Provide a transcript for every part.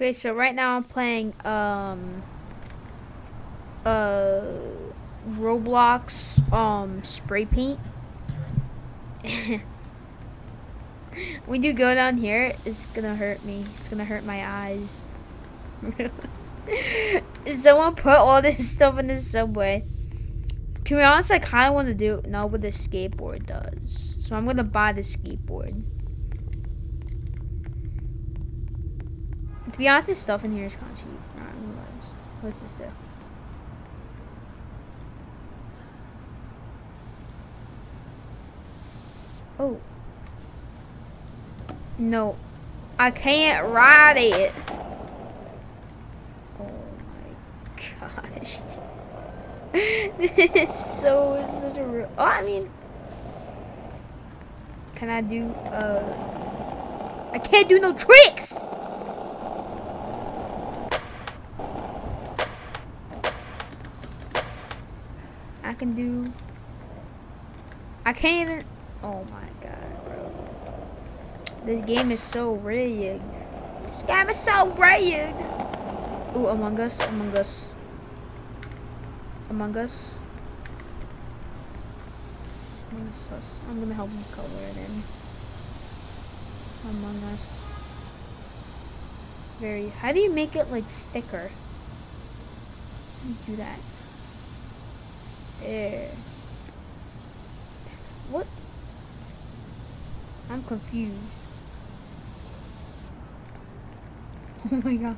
Okay, so right now I'm playing um uh Roblox um spray paint. when you go down here, it's gonna hurt me. It's gonna hurt my eyes. Someone put all this stuff in the subway. To be honest, I kind of want to do know what the skateboard does. So I'm gonna buy the skateboard. Be honest, this stuff in here is kind of cheap. Anyways, let's just do. Oh. No. I can't ride it. Oh my gosh. this is so such a real. Oh, I mean. Can I do, uh. I can't do no tricks! Can do. I can't even. Oh my god, bro. This game is so rigged. This game is so rigged. Ooh, Among Us, Among Us. Among Us. I'm gonna, I'm gonna help him color it in. Among Us. Very. How do you make it like thicker? Do that? There. What? I'm confused. Oh my god.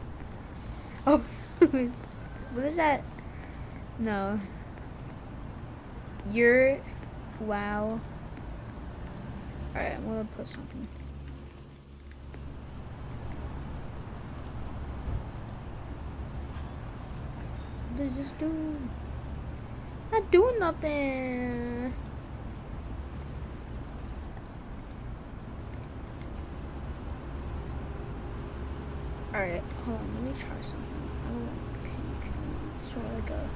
Oh, what is that? No. You're, wow. Alright, I'm gonna put something. What does this do? Not doing nothing. Alright, hold on, let me try something. I don't want pink. Sort of like a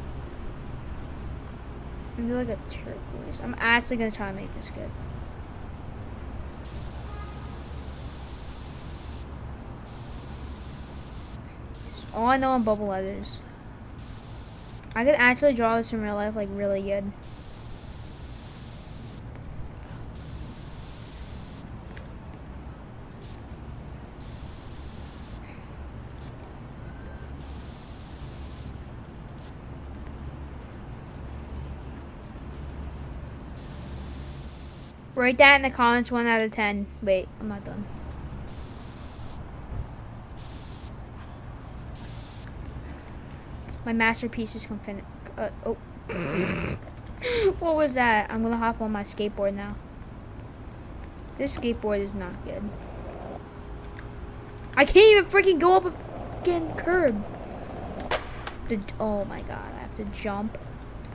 maybe like a turquoise. I'm actually gonna try to make this good. All I know on bubble letters. I could actually draw this in real life like really good. Write that in the comments, 1 out of 10. Wait, I'm not done. My masterpiece is confin- uh, oh. what was that? I'm gonna hop on my skateboard now. This skateboard is not good. I can't even freaking go up a freaking curb. The, oh my god, I have to jump.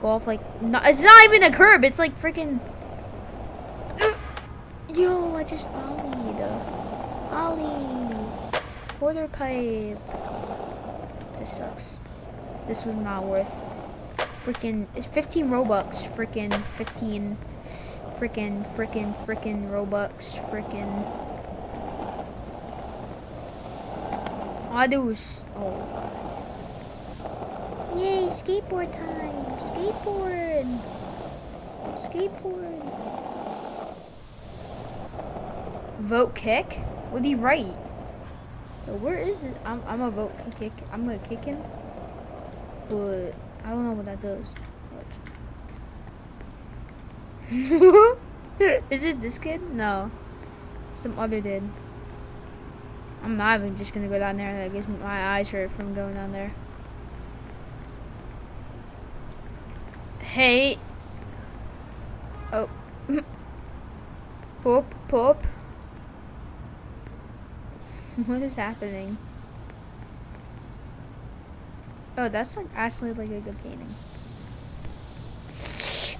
Go off like, no, it's not even a curb, it's like freaking Yo, I just ollied. Ollie. Quarter pipe. This sucks. This was not worth. Freaking, it's 15 Robux. Freaking, 15. Freaking, freaking, freaking Robux. Freaking. All I do is, oh. Yay, skateboard time. Skateboard. Skateboard. Vote kick? Did he write? So where is it? I'm, I'm a vote kick. I'm gonna kick him. But I don't know what that does. is it this kid? No. Some other dude. I'm not even just gonna go down there. That gives my eyes hurt from going down there. Hey. Oh. Poop, poop. What is happening? Oh, that's like actually like a good painting.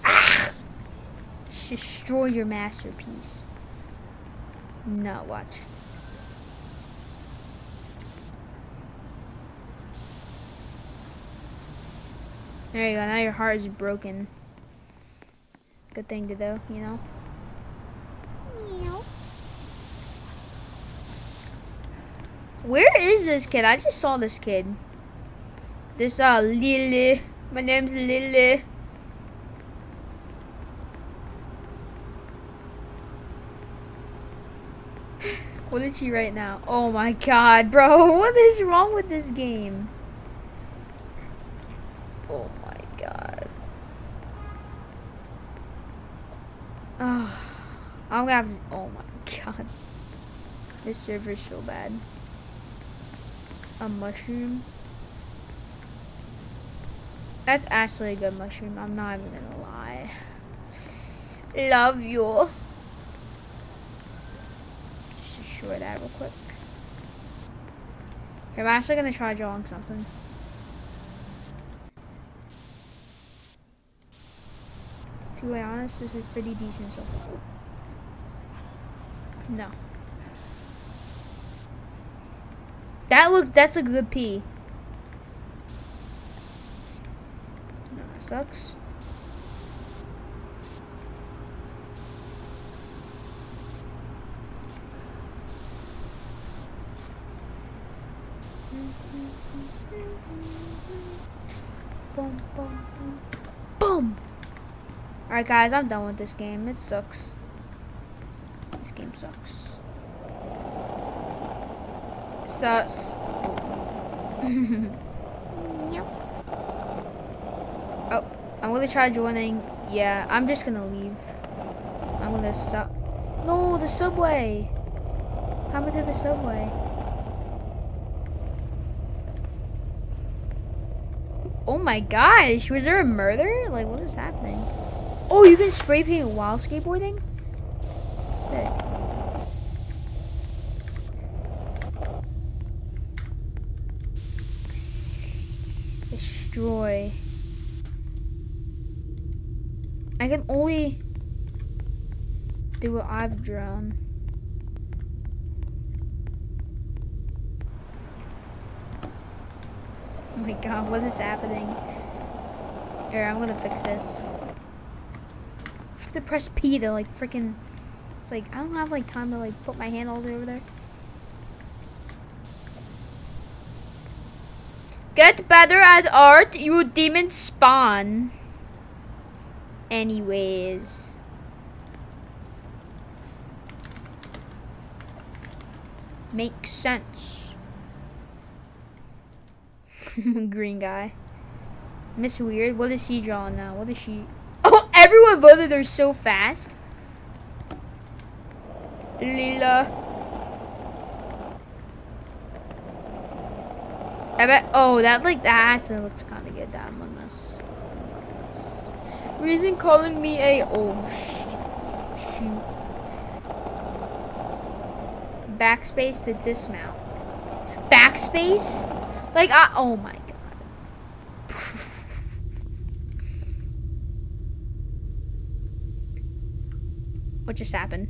Ah! Destroy your masterpiece. No, watch. There you go, now your heart is broken. Good thing to do, you know? Where is this kid? I just saw this kid. This uh Lily. My name's Lily. What is she right now? Oh my god, bro. What is wrong with this game? Oh my god. Oh, I'm gonna have to, oh my god. This server's so bad. A mushroom. That's actually a good mushroom. I'm not even gonna lie. Love you. destroy that real quick. I'm actually gonna try drawing something. To be honest, this is pretty decent so far. No. That looks, that's a good P. No, that sucks. Boom, boom, boom. Boom! Alright guys, I'm done with this game. It sucks. This game sucks. sucks. yep. Oh, I'm gonna try joining. Yeah, I'm just gonna leave. I'm gonna stop. No, the subway. How about the subway? Oh my gosh, was there a murder? Like, what is happening? Oh, you can spray paint while skateboarding? Sick. Destroy. I can only do what I've drawn. Oh my god, what is happening? Here, I'm gonna fix this. I have to press P to like freaking. It's like I don't have like time to like put my hand all the way over there. Get better at art, you demon spawn. Anyways. Makes sense. Green guy. Miss Weird, what is she drawing now? What is she? Oh, everyone voted her so fast. Lila. I bet. Oh, that like that actually looks kind of good. That Us. Reason calling me a oh shoot. Backspace to dismount. Backspace. Like, I, oh my god. what just happened?